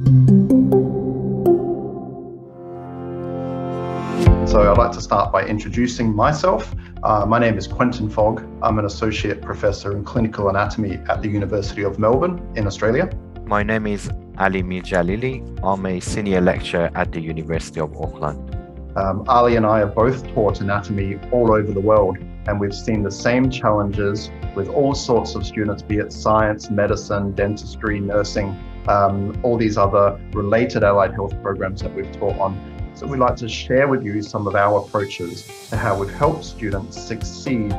So I'd like to start by introducing myself. Uh, my name is Quentin Fogg. I'm an associate professor in clinical anatomy at the University of Melbourne in Australia. My name is Ali Mirjalili. I'm a senior lecturer at the University of Auckland. Um, Ali and I have both taught anatomy all over the world, and we've seen the same challenges with all sorts of students, be it science, medicine, dentistry, nursing, um, all these other related allied health programs that we've taught on. So we'd like to share with you some of our approaches to how we've helped students succeed.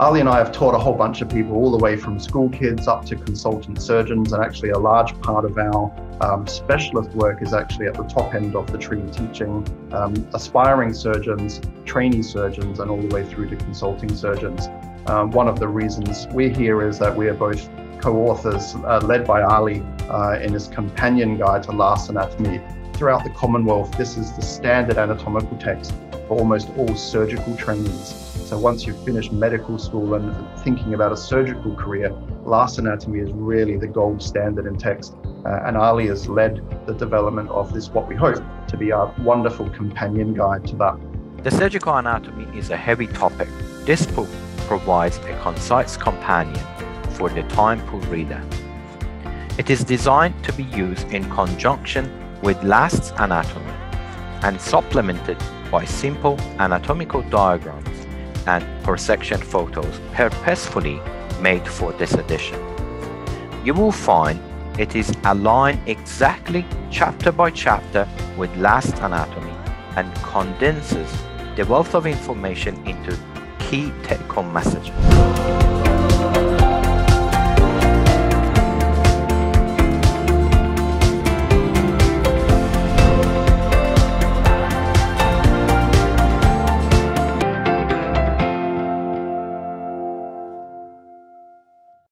Ali and I have taught a whole bunch of people, all the way from school kids up to consultant surgeons, and actually a large part of our um, specialist work is actually at the top end of the tree, teaching um, aspiring surgeons, trainee surgeons, and all the way through to consulting surgeons. Um, one of the reasons we're here is that we are both co-authors, uh, led by Ali uh, in his companion guide to Last Anatomy, Throughout the Commonwealth, this is the standard anatomical text for almost all surgical trainees. So once you've finished medical school and thinking about a surgical career, Last Anatomy is really the gold standard in text. Uh, and Ali has led the development of this, what we hope to be our wonderful companion guide to that. The surgical anatomy is a heavy topic. This book provides a concise companion for the time poor reader. It is designed to be used in conjunction with Last's anatomy and supplemented by simple anatomical diagrams and prosection photos purposefully made for this edition. You will find it is aligned exactly chapter by chapter with Last anatomy and condenses the wealth of information into key take-home messages.